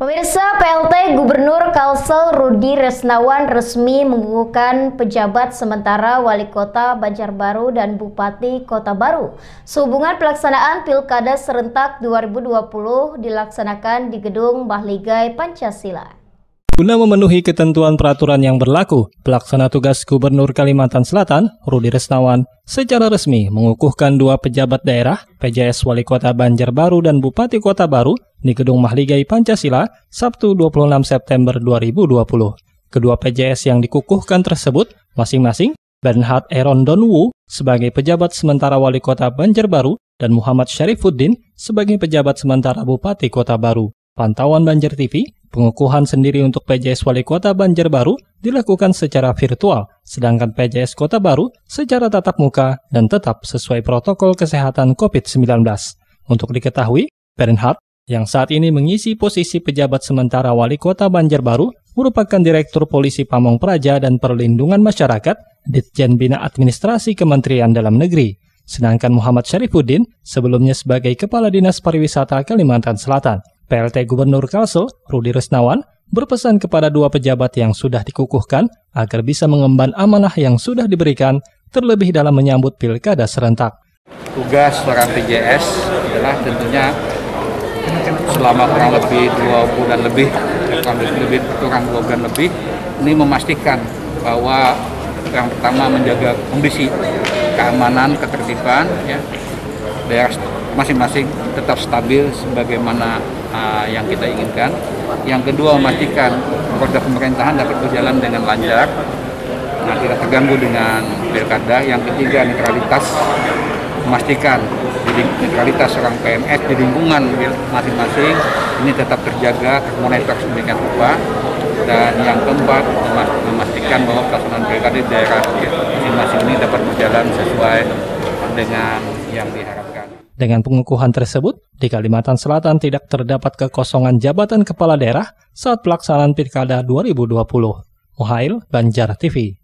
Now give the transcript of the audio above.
Pemirsa PLT Gubernur Kalsel Rudi Resnawan resmi mengukuhkan pejabat sementara Wali Kota Banjarbaru dan Bupati Kota Baru. Sehubungan pelaksanaan Pilkada serentak 2020 dilaksanakan di Gedung Mahligai Pancasila. Guna memenuhi ketentuan peraturan yang berlaku, pelaksana tugas Gubernur Kalimantan Selatan, Rudi Resnawan, secara resmi mengukuhkan dua pejabat daerah, PJS Wali Kota Banjarbaru dan Bupati Kota Baru, di Gedung Mahligai Pancasila, Sabtu 26 September 2020. Kedua PJS yang dikukuhkan tersebut masing-masing Bernhard Aaron Donwu sebagai pejabat sementara Wali Kota Banjarbaru dan Muhammad Syarifuddin sebagai pejabat sementara Bupati Kota Baru. Pantauan Banjar TV, pengukuhan sendiri untuk PJS Wali Kota Banjarbaru dilakukan secara virtual, sedangkan PJS Kota Baru secara tatap muka dan tetap sesuai protokol kesehatan COVID-19. Untuk diketahui, Bernhard yang saat ini mengisi posisi pejabat sementara Wali Kota Banjarbaru merupakan Direktur Polisi Pamong Praja dan Perlindungan Masyarakat Ditjen Bina Administrasi Kementerian Dalam Negeri. Sedangkan Muhammad Syarifuddin sebelumnya sebagai Kepala Dinas Pariwisata Kalimantan Selatan. PLT Gubernur Kalsel, Rudi Resnawan, berpesan kepada dua pejabat yang sudah dikukuhkan agar bisa mengemban amanah yang sudah diberikan terlebih dalam menyambut pilkada serentak. Tugas seorang PJS adalah tentunya selama kurang lebih dua bulan lebih, kurang lebih kurang dua bulan lebih, ini memastikan bahwa yang pertama menjaga kondisi keamanan, ketertiban, ya, daerah masing-masing tetap stabil sebagaimana uh, yang kita inginkan. Yang kedua memastikan roda pemerintahan dapat berjalan dengan lancar, nah, tidak terganggu dengan pilkada. Yang ketiga netralitas, memastikan jadi netralitas seorang PNS di lingkungan masing-masing ini tetap terjaga, termonitor sedemikian rupa. Dan yang keempat memastikan bahwa pelaksanaan pilkada di daerah masing-masing ini dapat berjalan sesuai dengan yang diharapkan. Dengan pengukuhan tersebut, di Kalimantan Selatan tidak terdapat kekosongan jabatan kepala daerah saat pelaksanaan Pilkada 2020. Muhail Banjar TV